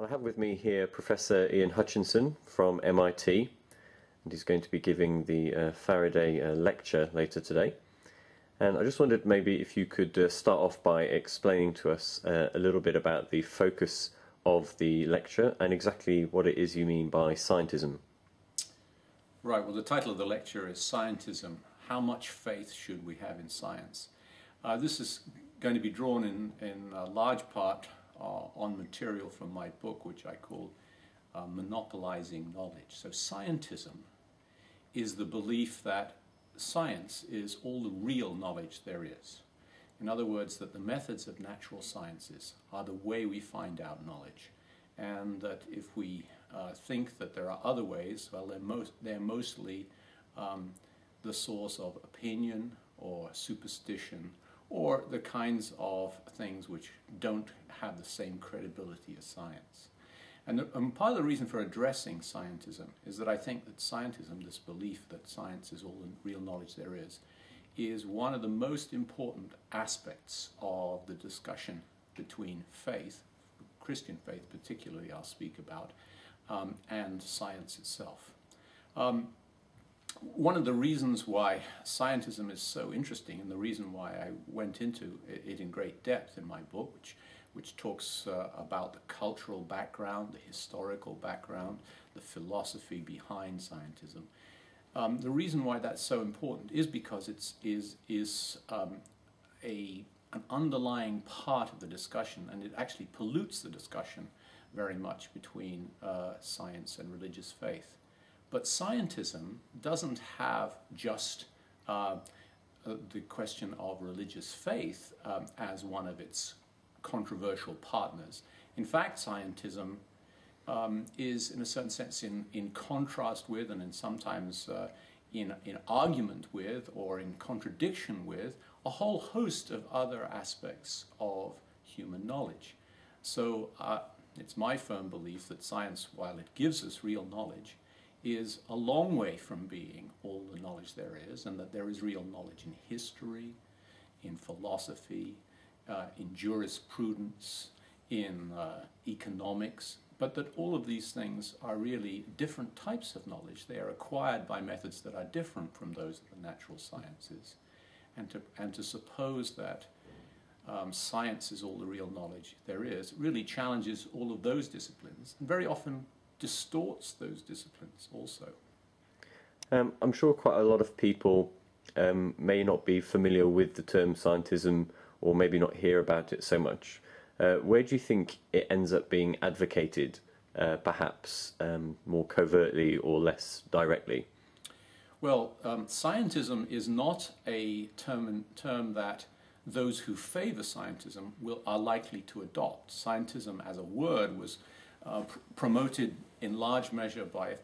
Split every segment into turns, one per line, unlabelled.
I have with me here Professor Ian Hutchinson from MIT, and he's going to be giving the uh, Faraday uh, lecture later today. And I just wondered maybe if you could uh, start off by explaining to us uh, a little bit about the focus of the lecture and exactly what it is you mean by scientism.
Right, well, the title of the lecture is Scientism How Much Faith Should We Have in Science? Uh, this is going to be drawn in, in large part on material from my book, which I call uh, Monopolizing Knowledge. So, scientism is the belief that science is all the real knowledge there is. In other words, that the methods of natural sciences are the way we find out knowledge. And that if we uh, think that there are other ways, well, they're, most, they're mostly um, the source of opinion or superstition or the kinds of things which don't have the same credibility as science. And, the, and, part of the reason for addressing scientism is that I think that scientism, this belief that science is all the real knowledge there is, is one of the most important aspects of the discussion between faith, Christian faith particularly I'll speak about, um, and science itself. Um, one of the reasons why scientism is so interesting and the reason why I went into it in great depth in my book, which, which talks uh, about the cultural background, the historical background, the philosophy behind scientism. Um, the reason why that's so important is because it's is, is um, a, an underlying part of the discussion and it actually pollutes the discussion very much between uh, science and religious faith. But scientism doesn't have just uh, uh, the question of religious faith um, as one of its controversial partners. In fact, scientism um, is, in a certain sense, in, in contrast with and in sometimes uh, in, in argument with or in contradiction with a whole host of other aspects of human knowledge. So uh, it's my firm belief that science, while it gives us real knowledge, is a long way from being all the knowledge there is, and that there is real knowledge in history, in philosophy, uh, in jurisprudence, in uh, economics, but that all of these things are really different types of knowledge. They are acquired by methods that are different from those of the natural sciences. And to, and to suppose that um, science is all the real knowledge there is really challenges all of those disciplines, and very often distorts those disciplines also.
Um, I'm sure quite a lot of people um, may not be familiar with the term scientism or maybe not hear about it so much. Uh, where do you think it ends up being advocated, uh, perhaps um, more covertly or less directly?
Well, um, scientism is not a term, term that those who favor scientism will, are likely to adopt. Scientism as a word was uh, pr promoted in large measure by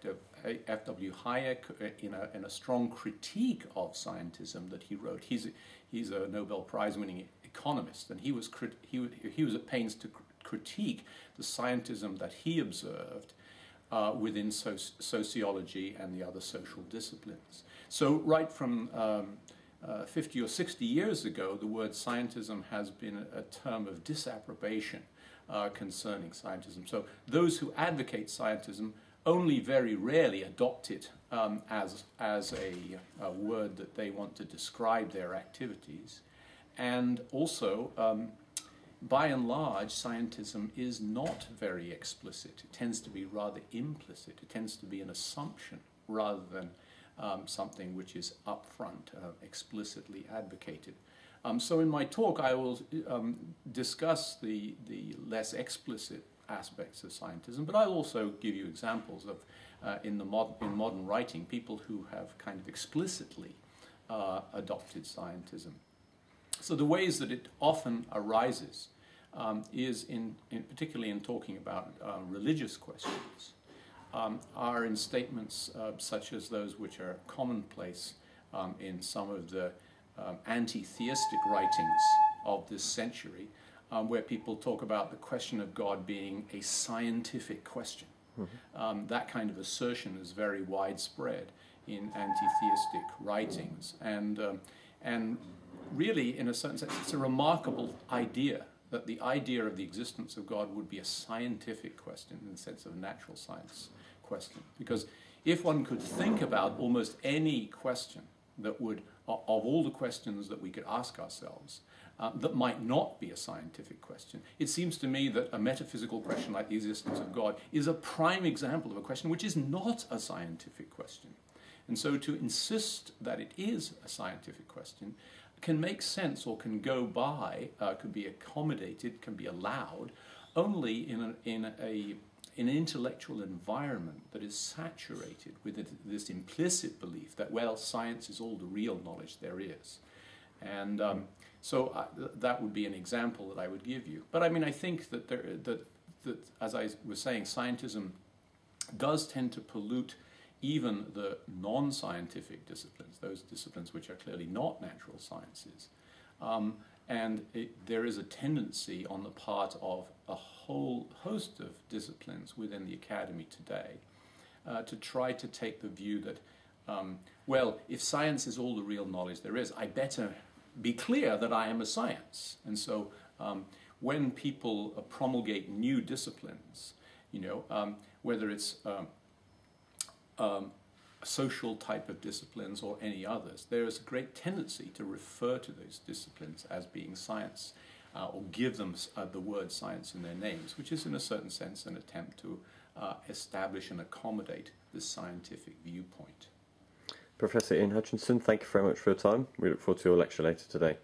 F.W. Hayek uh, in a, in a strong critique of scientism that he wrote. He's a, he's a Nobel Prize winning economist, and he was, he, he was at pains to critique the scientism that he observed uh, within sociology and the other social disciplines. So, right from um, uh, 50 or 60 years ago, the word scientism has been a term of disapprobation uh, concerning scientism. So those who advocate scientism only very rarely adopt it um, as, as a, a, word that they want to describe their activities. And also, um, by and large, scientism is not very explicit. It tends to be rather implicit. It tends to be an assumption rather than um, something which is upfront, uh, explicitly advocated. Um, so in my talk, I will um, discuss the, the less explicit aspects of scientism, but I'll also give you examples of, uh, in, the mod in modern writing, people who have kind of explicitly uh, adopted scientism. So the ways that it often arises um, is in, in, particularly in talking about uh, religious questions, um, are in statements uh, such as those which are commonplace um, in some of the um, anti-theistic writings of this century, um, where people talk about the question of God being a scientific question. Mm-hmm. Um, that kind of assertion is very widespread in anti-theistic writings, and um, and really, in a certain sense, it's a remarkable idea that the idea of the existence of God would be a scientific question in the sense of a natural science question. Because if one could think about almost any question that would, of all the questions that we could ask ourselves, uh, that might not be a scientific question. It seems to me that a metaphysical question like the existence of God is a prime example of a question which is not a scientific question. And so to insist that it is a scientific question can make sense or can go by, uh, can be accommodated, can be allowed, only in, a, in, a, an intellectual environment that is saturated with this implicit belief that, well, science is all the real knowledge there is. And um, so uh, th- that would be an example that I would give you. But I mean, I think that, there, that, that, as I was saying, scientism does tend to pollute even the non scientific disciplines, those disciplines which are clearly not natural sciences. Um, and it, there is a tendency on the part of a whole host of disciplines within the academy today uh, to try to take the view that, um, well, if science is all the real knowledge there is, I better be clear that I am a science. And so um, when people uh, promulgate new disciplines, you know, um, whether it's um, um, social type of disciplines or any others, there is a great tendency to refer to those disciplines as being science uh, or give them uh, the word science in their names, which is in a certain sense an attempt to uh, establish and accommodate the scientific viewpoint.
Professor Ian Hutchinson, thank you very much for your time. We look forward to your lecture later today.